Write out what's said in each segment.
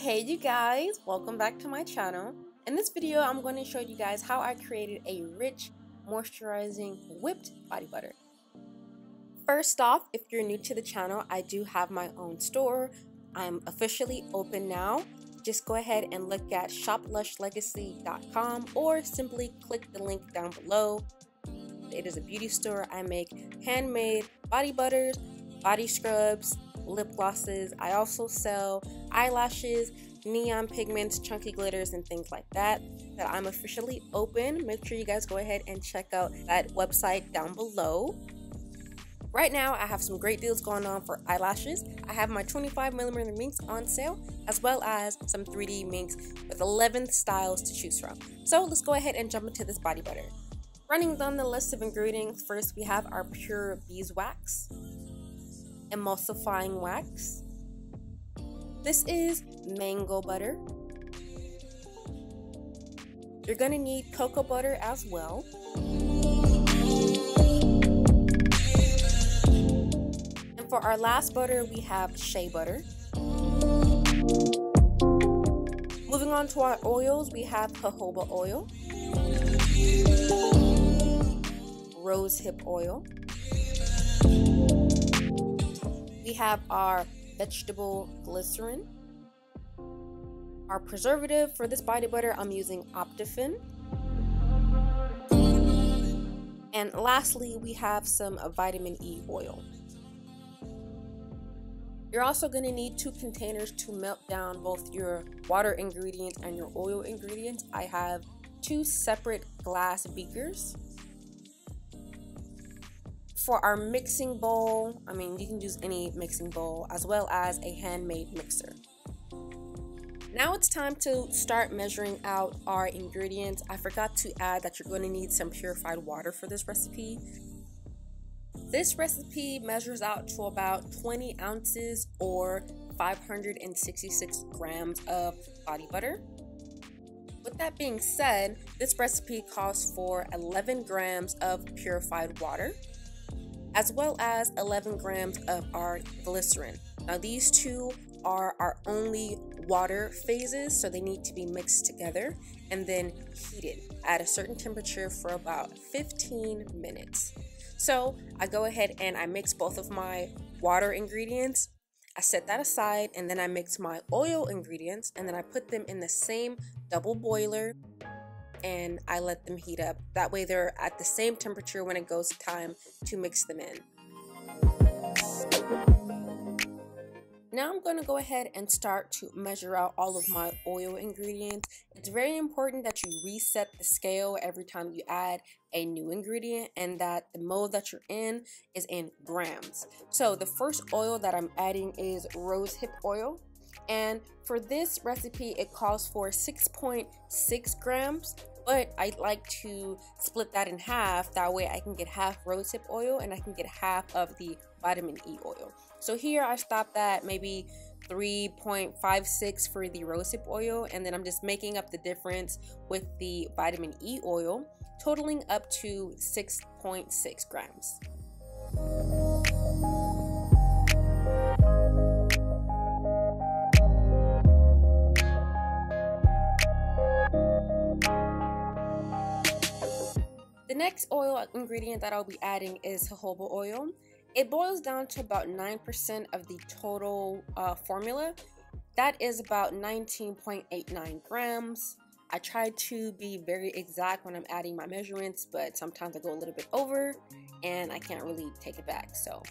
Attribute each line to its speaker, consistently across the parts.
Speaker 1: Hey you guys, welcome back to my channel. In this video, I'm going to show you guys how I created a rich, moisturizing, whipped body butter. First off, if you're new to the channel, I do have my own store. I'm officially open now. Just go ahead and look at shoplushlegacy.com or simply click the link down below. It is a beauty store. I make handmade body butters, body scrubs, lip glosses. I also sell eyelashes, neon pigments, chunky glitters, and things like that. That I'm officially open. Make sure you guys go ahead and check out that website down below. Right now, I have some great deals going on for eyelashes. I have my 25 millimeter minks on sale, as well as some 3D minks with 11 styles to choose from. So let's go ahead and jump into this body butter. Running down the list of ingredients, first we have our pure beeswax, emulsifying wax. This is mango butter. You're gonna need cocoa butter as well. And for our last butter, we have shea butter. Moving on to our oils, we have jojoba oil, rose hip oil, we have our vegetable glycerin. Our preservative for this body butter, I'm using Optiphen. And lastly, we have some vitamin E oil. You're also going to need two containers to melt down both your water ingredients and your oil ingredients. I have two separate glass beakers for our mixing bowl, I mean, you can use any mixing bowl as well as a handmade mixer. Now it's time to start measuring out our ingredients. I forgot to add that you're going to need some purified water for this recipe. This recipe measures out to about 20 ounces or 566 grams of body butter. With that being said, this recipe calls for 11 grams of purified water, as well as 11 grams of our glycerin. Now, these two are our only water phases, so they need to be mixed together and then heated at a certain temperature for about 15 minutes. So I go ahead and I mix both of my water ingredients. I set that aside and then I mix my oil ingredients and then I put them in the same double boiler and I let them heat up. That way they're at the same temperature when it goes time to mix them in. Now I'm going to go ahead and start to measure out all of my oil ingredients. It's very important that you reset the scale every time you add a new ingredient and that the mode that you're in is in grams. So the first oil that I'm adding is rose hip oil. And for this recipe, it calls for 6.6 grams, but I like to split that in half. That way I can get half rosehip oil and I can get half of the vitamin E oil. So here I stopped at maybe 3.56 for the rosehip oil and then I'm just making up the difference with the vitamin E oil, totaling up to 6.6 grams. Next oil ingredient that I'll be adding is jojoba oil. It boils down to about 9% of the total uh, formula. That is about 19.89 grams. I try to be very exact when I'm adding my measurements, but sometimes I go a little bit over and I can't really take it back. So.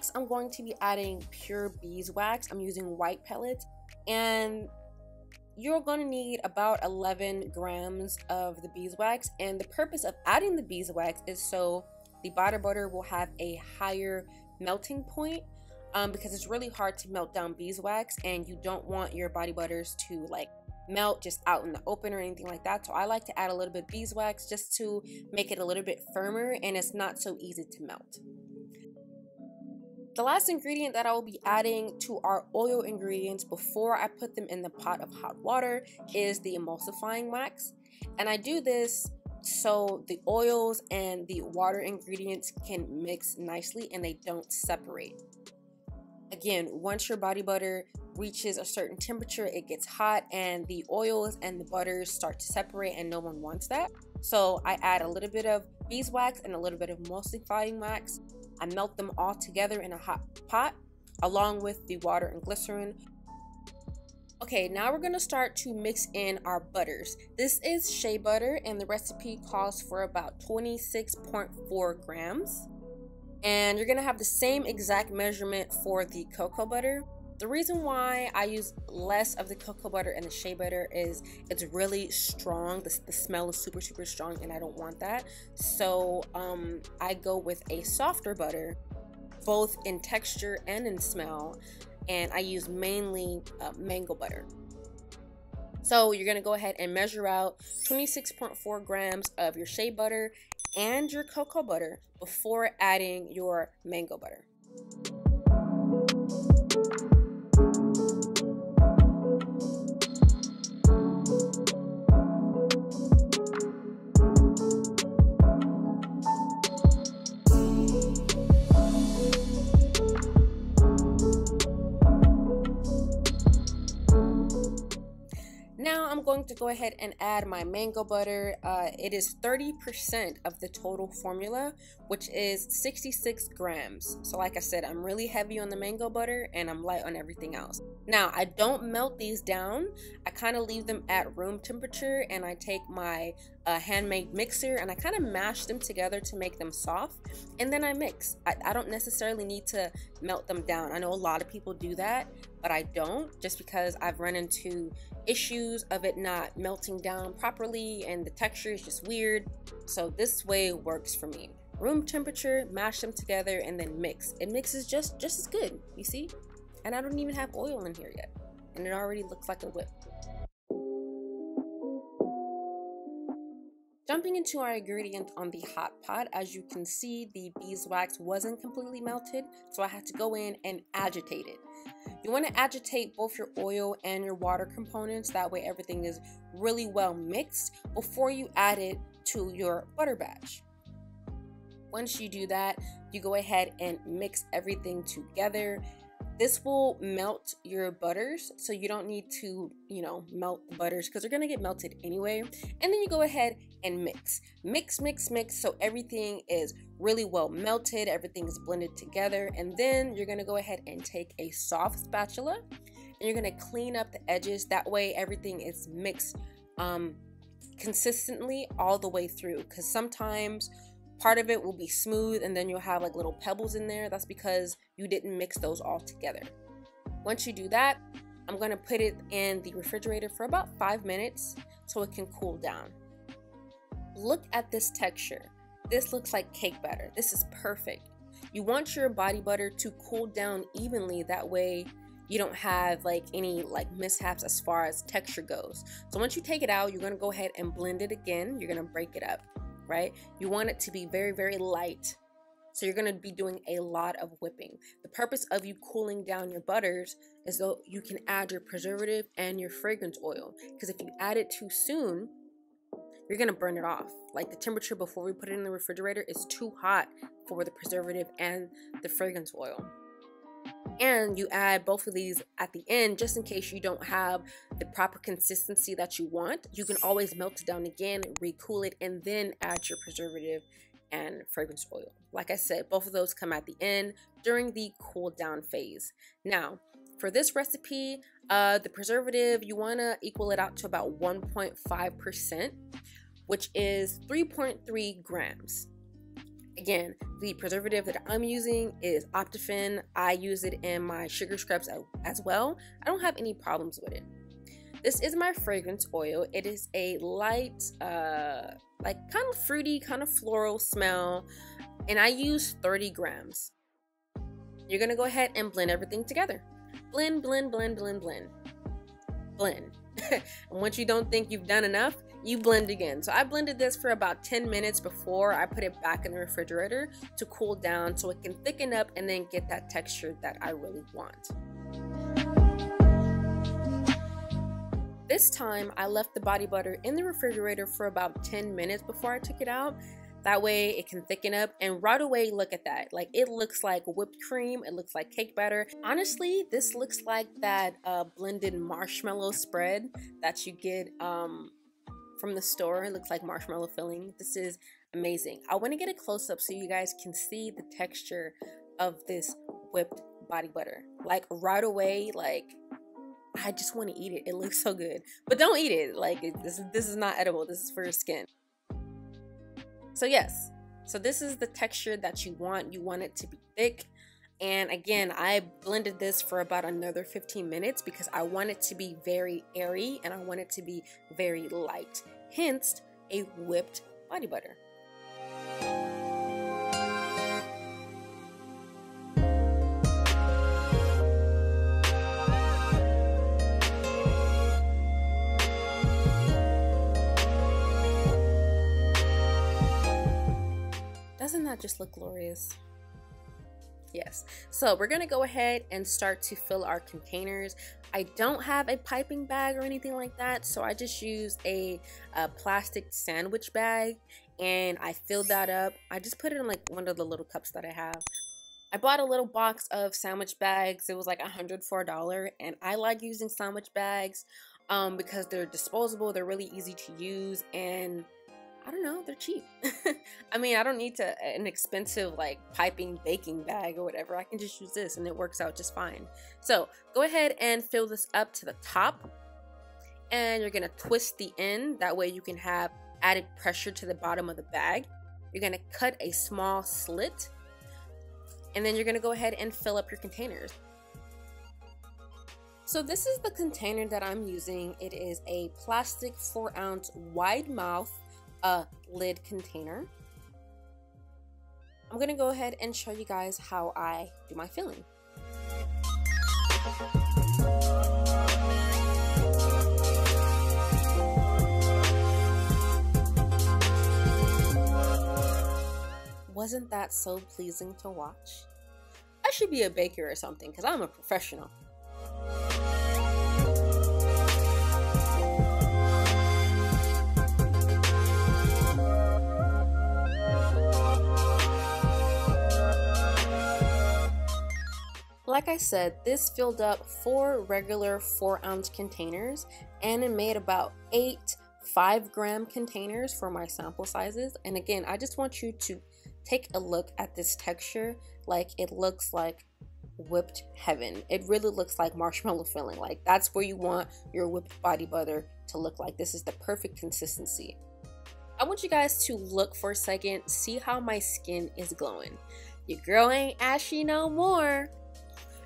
Speaker 1: Next, I'm going to be adding pure beeswax. I'm using white pellets and you're going to need about 11 grams of the beeswax. And the purpose of adding the beeswax is so the body butter will have a higher melting point um, because it's really hard to melt down beeswax and you don't want your body butters to like melt just out in the open or anything like that. So I like to add a little bit of beeswax just to make it a little bit firmer and it's not so easy to melt. The last ingredient that I will be adding to our oil ingredients before I put them in the pot of hot water is the emulsifying wax. And I do this so the oils and the water ingredients can mix nicely and they don't separate. Again, once your body butter reaches a certain temperature, it gets hot and the oils and the butters start to separate and no one wants that. So I add a little bit of beeswax and a little bit of emulsifying wax I melt them all together in a hot pot along with the water and glycerin. Okay, now we're gonna start to mix in our butters. This is shea butter and the recipe calls for about 26.4 grams. And you're gonna have the same exact measurement for the cocoa butter. The reason why I use less of the cocoa butter and the shea butter is it's really strong. The, the smell is super, super strong, and I don't want that. So um, I go with a softer butter, both in texture and in smell, and I use mainly uh, mango butter. So you're gonna go ahead and measure out 26.4 grams of your shea butter and your cocoa butter before adding your mango butter. Going to go ahead and add my mango butter. Uh, it is 30% of the total formula, which is 66 grams. So like I said, I'm really heavy on the mango butter and I'm light on everything else. Now, I don't melt these down. I kind of leave them at room temperature and I take my uh, handmade mixer and I kind of mash them together to make them soft. And then I mix. I, I don't necessarily need to melt them down. I know a lot of people do that, but I don't just because I've run into issues of it not melting down properly and the texture is just weird. So this way works for me. Room temperature, mash them together and then mix. It mixes just just as good, you see? And I don't even have oil in here yet. And it already looks like a whip. Jumping into our ingredient on the hot pot, as you can see, the beeswax wasn't completely melted, so I had to go in and agitate it. You want to agitate both your oil and your water components, that way everything is really well mixed before you add it to your butter batch. Once you do that, you go ahead and mix everything together this will melt your butters, so you don't need to, you know, melt the butters because they're gonna get melted anyway. And then you go ahead and mix. Mix, mix, mix so everything is really well melted, everything is blended together. And then you're gonna go ahead and take a soft spatula and you're gonna clean up the edges. That way everything is mixed um, consistently all the way through because sometimes part of it will be smooth and then you'll have like little pebbles in there. That's because you didn't mix those all together. Once you do that, I'm gonna put it in the refrigerator for about five minutes so it can cool down. Look at this texture. This looks like cake batter. This is perfect. You want your body butter to cool down evenly. That way you don't have like any like mishaps as far as texture goes. So once you take it out, you're gonna go ahead and blend it again. You're gonna break it up right? You want it to be very, very light. So you're going to be doing a lot of whipping. The purpose of you cooling down your butters is so you can add your preservative and your fragrance oil. Because if you add it too soon, you're going to burn it off. Like the temperature before we put it in the refrigerator is too hot for the preservative and the fragrance oil and you add both of these at the end just in case you don't have the proper consistency that you want you can always melt it down again recool it and then add your preservative and fragrance oil. Like i said both of those come at the end during the cool down phase. Now for this recipe uh, the preservative you want to equal it out to about 1.5 percent which is 3.3 grams Again, the preservative that I'm using is Optiphen. I use it in my sugar scrubs as well. I don't have any problems with it. This is my fragrance oil. It is a light, uh, like kind of fruity, kind of floral smell, and I use 30 grams. You're gonna go ahead and blend everything together. Blend, blend, blend, blend, blend. Blend. and once you don't think you've done enough, you blend again. So I blended this for about 10 minutes before I put it back in the refrigerator to cool down so it can thicken up and then get that texture that I really want. This time I left the body butter in the refrigerator for about 10 minutes before I took it out. That way it can thicken up and right away look at that. Like it looks like whipped cream, it looks like cake batter. Honestly, this looks like that uh, blended marshmallow spread that you get um, from the store. It looks like marshmallow filling. This is amazing. I want to get a close up so you guys can see the texture of this whipped body butter. Like right away, like I just want to eat it. It looks so good. But don't eat it. Like this this is not edible. This is for your skin. So yes. So this is the texture that you want. You want it to be thick. And again, I blended this for about another 15 minutes because I want it to be very airy and I want it to be very light. Hence, a whipped body butter. Doesn't that just look glorious? Yes. So we're going to go ahead and start to fill our containers. I don't have a piping bag or anything like that. So I just use a, a plastic sandwich bag and I filled that up. I just put it in like one of the little cups that I have. I bought a little box of sandwich bags. It was like a hundred for a dollar, and I like using sandwich bags um, because they're disposable. They're really easy to use, and I don't know, they're cheap. I mean, I don't need to an expensive like piping baking bag or whatever. I can just use this and it works out just fine. So go ahead and fill this up to the top and you're gonna twist the end. That way you can have added pressure to the bottom of the bag. You're gonna cut a small slit and then you're gonna go ahead and fill up your containers. So this is the container that I'm using. It is a plastic four ounce wide mouth a lid container. I'm gonna go ahead and show you guys how I do my filling. Wasn't that so pleasing to watch? I should be a baker or something because I'm a professional. Like I said, this filled up four regular four ounce containers and it made about eight five gram containers for my sample sizes. And again, I just want you to take a look at this texture. Like it looks like whipped heaven. It really looks like marshmallow filling. Like that's where you want your whipped body butter to look like. This is the perfect consistency. I want you guys to look for a second, see how my skin is glowing. Your girl ain't ashy no more.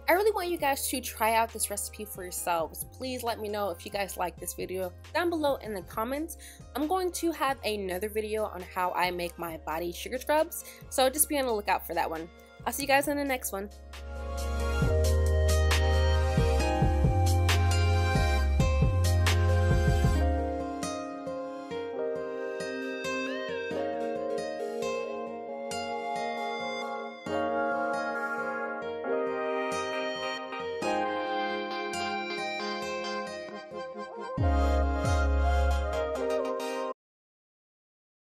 Speaker 1: I really want you guys to try out this recipe for yourselves. Please let me know if you guys like this video down below in the comments. I'm going to have another video on how I make my body sugar scrubs, so just be on the lookout for that one. I'll see you guys in the next one.